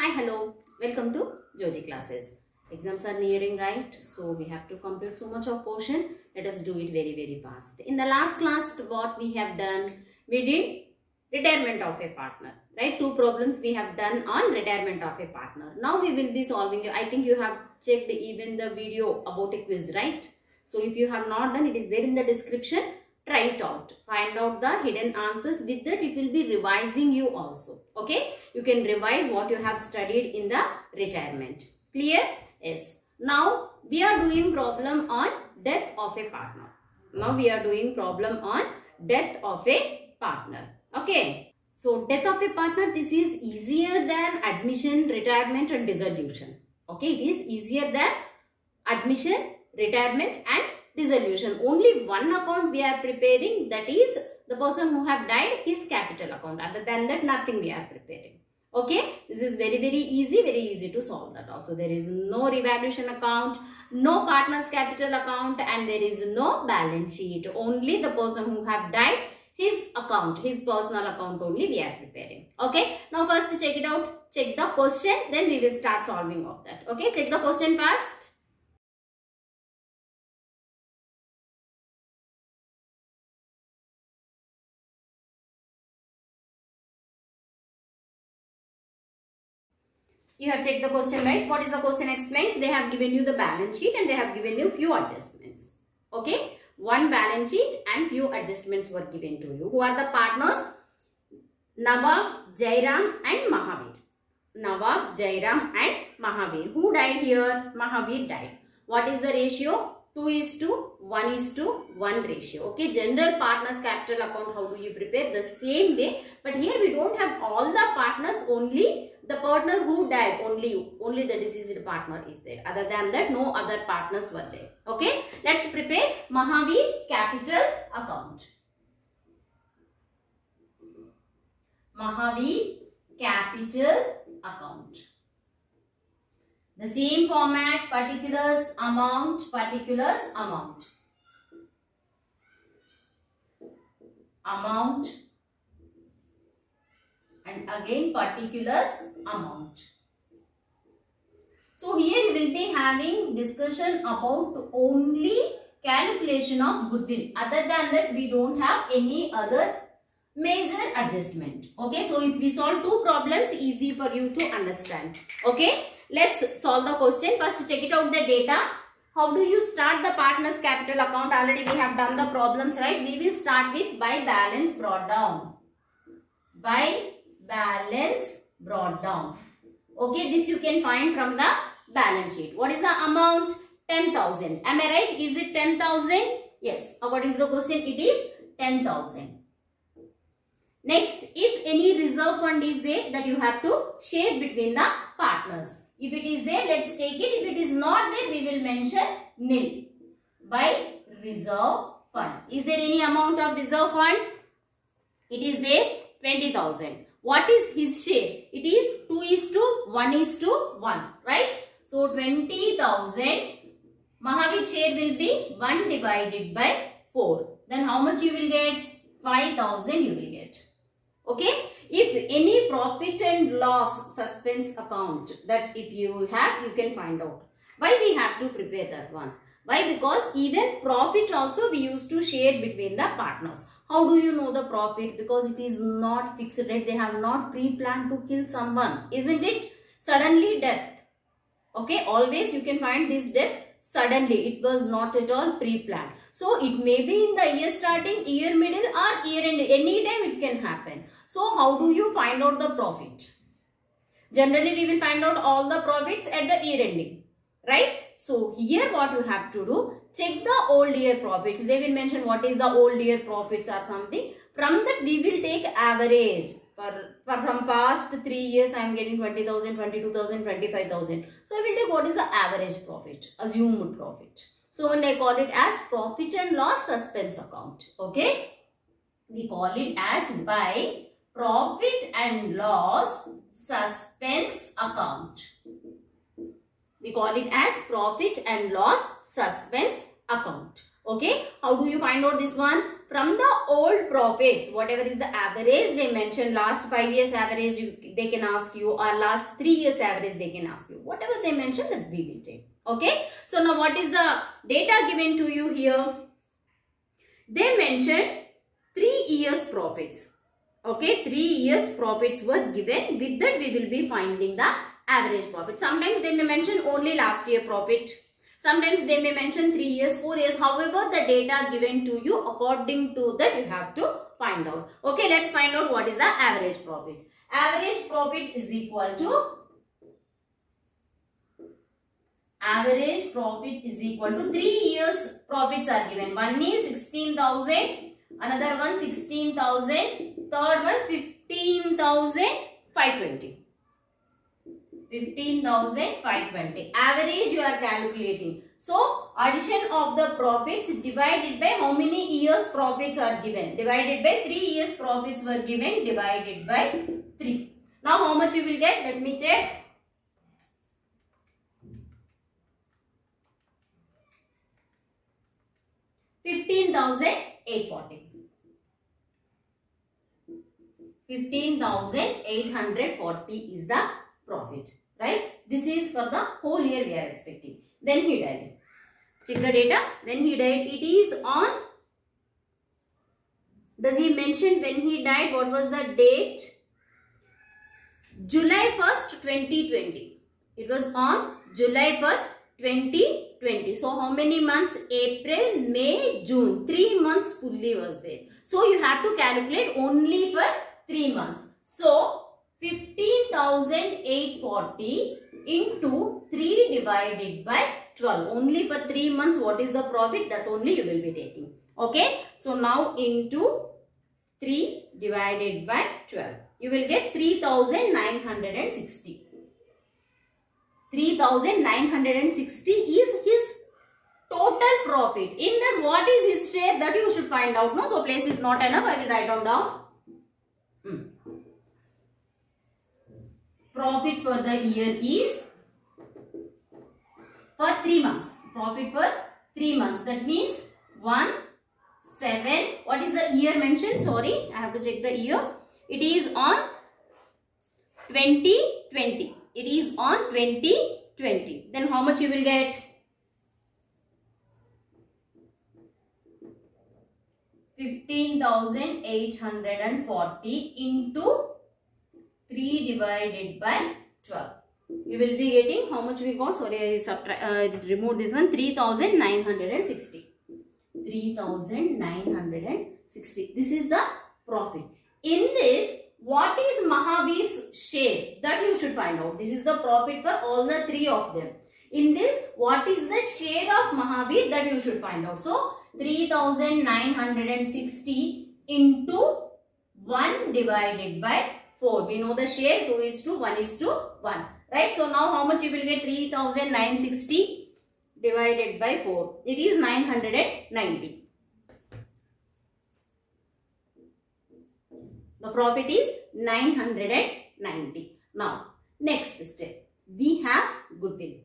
Hi, hello. Welcome to Jyoji classes. Exams are nearing, right? So we have to complete so much of portion. Let us do it very, very fast. In the last class, what we have done, we did retirement of a partner, right? Two problems we have done on retirement of a partner. Now we will be solving. I think you have checked even the video about a quiz, right? So if you have not done, it is there in the description. Try it out. Find out the hidden answers. With that, it will be revising you also. Okay? You can revise what you have studied in the retirement. Clear? Yes. Now, we are doing problem on death of a partner. Now, we are doing problem on death of a partner. Okay? So, death of a partner, this is easier than admission, retirement and dissolution. Okay? It is easier than admission, retirement and dissolution. Only one account we are preparing that is the person who have died his capital account. Other than that nothing we are preparing. Okay. This is very very easy. Very easy to solve that also. There is no revaluation account. No partner's capital account and there is no balance sheet. Only the person who have died his account, his personal account only we are preparing. Okay. Now first check it out. Check the question. Then we will start solving of that. Okay. Check the question first. You have checked the question, right? What is the question explains? They have given you the balance sheet and they have given you few adjustments. Okay? One balance sheet and few adjustments were given to you. Who are the partners? Nawab, Jairam and Mahavir. Nawab, Jairam and Mahavir. Who died here? Mahavir died. What is the ratio? 2 is to 1 is to 1 ratio. Okay, general partners capital account, how do you prepare? The same way. But here we don't have all the partners, only the partner who died, only, only the deceased partner is there. Other than that, no other partners were there. Okay, let's prepare Mahavir capital account. Mahavir capital account. The same format, particulars, amount, particulars, amount. Amount and again particulars, amount. So here we will be having discussion about only calculation of goodwill. Other than that we don't have any other major adjustment. Okay, so if we solve two problems easy for you to understand. Okay. Let's solve the question. First check it out the data. How do you start the partner's capital account? Already we have done the problems, right? We will start with by balance brought down. By balance brought down. Okay, this you can find from the balance sheet. What is the amount? 10,000. Am I right? Is it 10,000? Yes. According to the question, it is 10,000. Next, if any reserve fund is there that you have to share between the partners. If it is there, let's take it. If it is not there, we will mention nil by reserve fund. Is there any amount of reserve fund? It is there 20,000. What is his share? It is 2 is to 1 is to 1, right? So 20,000 Mahavir share will be 1 divided by 4. Then how much you will get? 5,000 you will get. Okay. If any profit and loss suspense account that if you have, you can find out. Why we have to prepare that one? Why? Because even profit also we used to share between the partners. How do you know the profit? Because it is not fixed rate. They have not pre-planned to kill someone. Isn't it? Suddenly death. Okay. Always you can find these deaths suddenly. It was not at all pre-planned. So it may be in the year starting, year middle or year end. Any time it can happen. So how do you find out the profit? Generally we will find out all the profits at the year ending. Right? So here what you have to do, check the old year profits. They will mention what is the old year profits or something. From that we will take average. For, for from past 3 years I am getting 20,000, 22,000, 25,000. So I will take what is the average profit, assumed profit. So when I call it as profit and loss suspense account. Okay. We call it as by profit and loss suspense account. We call it as profit and loss suspense account. Okay. How do you find out this one? from the old profits, whatever is the average they mentioned, last 5 years average you, they can ask you or last 3 years average they can ask you. Whatever they mention that we will take. Okay. So now what is the data given to you here? They mentioned 3 years profits. Okay. 3 years profits were given. With that we will be finding the average profit. Sometimes they may mention only last year profit Sometimes they may mention 3 years, 4 years. However, the data given to you according to that you have to find out. Okay, let's find out what is the average profit. Average profit is equal to average profit is equal to 3 years profits are given. One is 16,000, another one 16,000, third one 15,520. 15,520. Average you are calculating. So, addition of the profits divided by how many years profits are given. Divided by 3 years profits were given divided by 3. Now, how much you will get? Let me check. Fifteen thousand eight forty. 15,840 is the profit. Right? This is for the whole year we are expecting. When he died. Check the data. When he died, it is on. Does he mention when he died? What was the date? July 1st, 2020. It was on July 1st, 2020. So, how many months? April, May, June. Three months fully was there. So, you have to calculate only for three months. So, 15,840 into 3 divided by 12. Only for 3 months what is the profit that only you will be taking. Okay. So now into 3 divided by 12. You will get 3,960. 3,960 is his total profit. In that what is his share that you should find out. No, so place is not enough. I will write down down. Profit for the year is for 3 months. Profit for 3 months. That means 1, 7. What is the year mentioned? Sorry, I have to check the year. It is on 2020. It is on 2020. Then how much you will get? 15,840 into 3 divided by 12. You will be getting how much we got? Sorry, I subtract, uh, remove this one. 3960. 3960. This is the profit. In this, what is Mahavir's share? That you should find out. This is the profit for all the three of them. In this, what is the share of Mahavir? That you should find out. So, 3960 into 1 divided by 4. We know the share 2 is to 1 is to 1. Right. So now how much you will get 3960 divided by 4. It is 990. The profit is 990. Now next step. We have goodwill.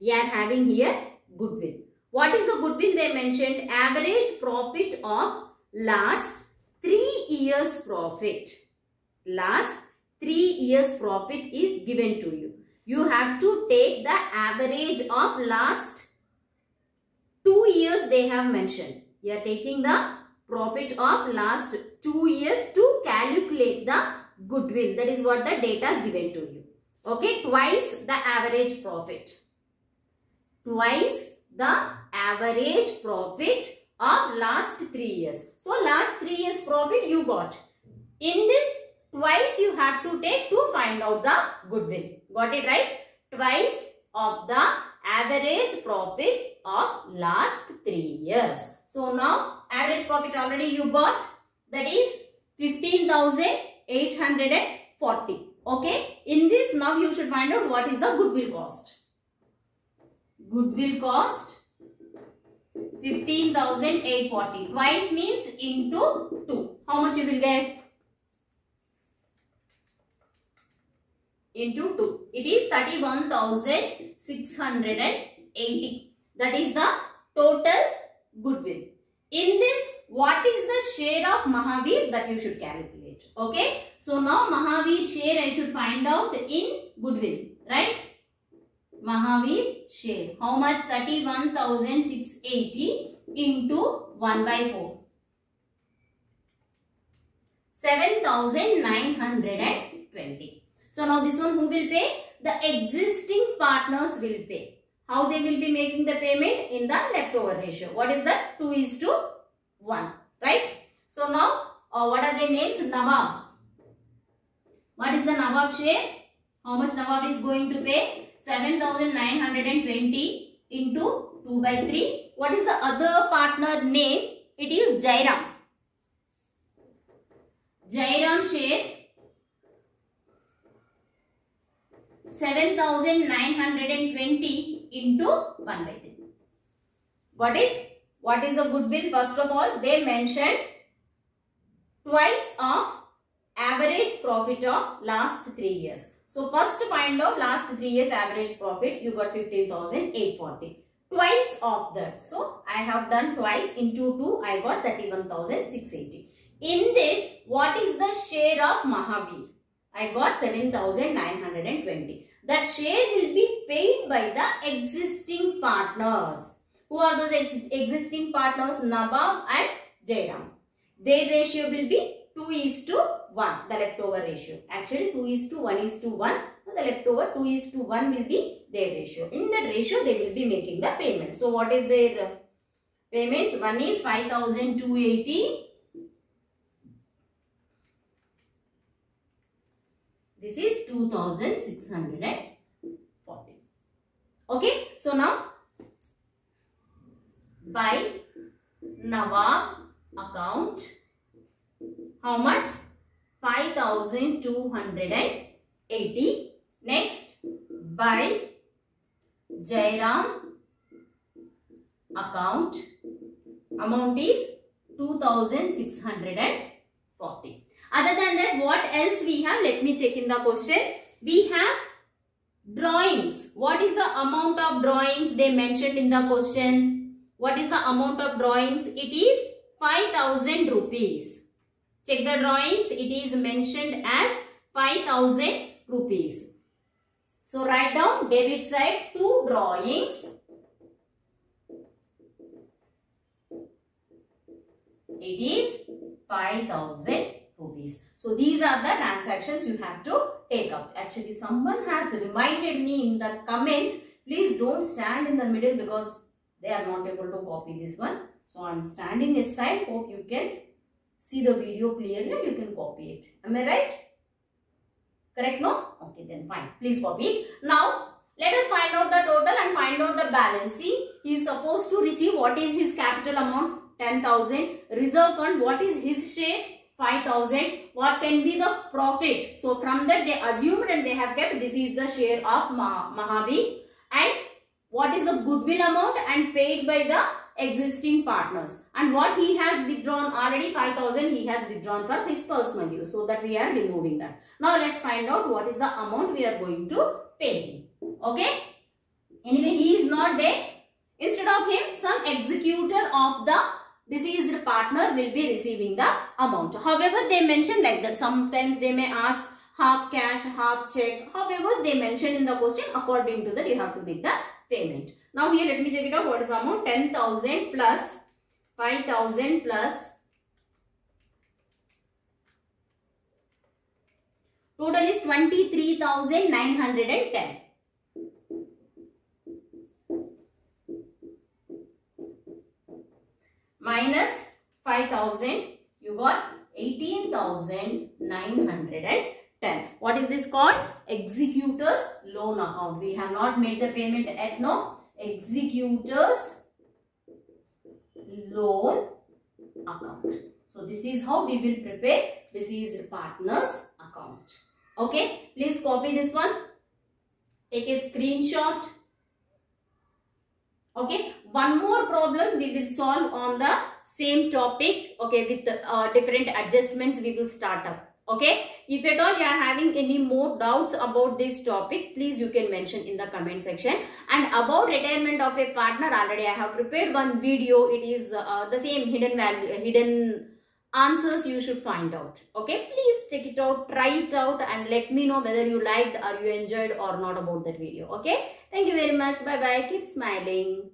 We are having here goodwill. What is the goodwill they mentioned? Average profit of last 3 years profit last 3 years profit is given to you. You have to take the average of last 2 years they have mentioned. You are taking the profit of last 2 years to calculate the goodwill. That is what the data given to you. Okay, twice the average profit. Twice the average profit of last 3 years. So, last 3 years profit you got. In this twice you have to take to find out the goodwill. Got it right? Twice of the average profit of last 3 years. So now average profit already you got that is 15,840. Okay. In this now you should find out what is the goodwill cost. Goodwill cost 15,840. Twice means into 2. How much you will get? Into 2. It is 31,680. That is the total goodwill. In this, what is the share of Mahavir that you should calculate? Okay. So now Mahavir share I should find out in goodwill. Right? Mahavir share. How much? 31,680 into 1 by 4. 7,920. So now this one who will pay? The existing partners will pay. How they will be making the payment? In the leftover ratio. What is that? 2 is to 1. Right? So now uh, what are their names? Nawab. What is the Nawab share? How much Nawab is going to pay? 7920 into 2 by 3. What is the other partner name? It is Jairam. Jairam share 7920 into 1 by 3. Got it? What is the goodwill? First of all, they mentioned twice of average profit of last 3 years. So, first find out last 3 years average profit. You got 15,840. Twice of that. So, I have done twice into 2. I got 31,680. In this, what is the share of Mahavir? I got 7,920. That share will be paid by the existing partners. Who are those ex existing partners? Nawab and Jairam. Their ratio will be 2 is to 1, the leftover ratio. Actually, 2 is to 1 is to 1. The leftover 2 is to 1 will be their ratio. In that ratio, they will be making the payment. So, what is their uh, payments? One is 5280. This is 2640. Okay. So, now by Nawab account how much 5280 next by Jairam account amount is 2640 other than that what else we have? Let me check in the question. We have drawings. What is the amount of drawings they mentioned in the question? What is the amount of drawings? It is 5000 rupees. Check the drawings. It is mentioned as 5000 rupees. So write down debit side two drawings. It is 5000 rupees so these are the transactions you have to take up. Actually someone has reminded me in the comments please don't stand in the middle because they are not able to copy this one. So i'm standing aside hope you can see the video clearly and you can copy it. Am i right? Correct no? Okay then fine. Please copy it. Now let us find out the total and find out the balance. See he is supposed to receive what is his capital amount? 10000 reserve fund what is his share 5000 what can be the profit? So from that they assumed and they have kept this is the share of Mahavir and what is the goodwill amount and paid by the existing partners? And what he has withdrawn already 5000 he has withdrawn for his personal use so that we are removing that. Now let's find out what is the amount we are going to pay. Okay? Anyway he is not there. Instead of him some executor of the deceased partner will be receiving the amount however they mention like that sometimes they may ask half cash half check however they mention in the question according to that you have to make the payment now here let me check it out. What is the amount? 10,000 plus 5,000 plus total is 23,910. Minus 5,000 you got 18,910. What is this called? Executor's loan account. We have not made the payment at no executor's loan account. So this is how we will prepare this is partner's account. Okay, please copy this one. Take a screenshot. Okay, one more problem we will solve on the same topic. Okay, with uh, different adjustments we will start up. Okay. If at all you are having any more doubts about this topic, please you can mention in the comment section. And about retirement of a partner, already I have prepared one video. It is uh, the same hidden value, hidden answers you should find out. Okay. Please check it out, try it out and let me know whether you liked or you enjoyed or not about that video. Okay. Thank you very much. Bye bye. Keep smiling.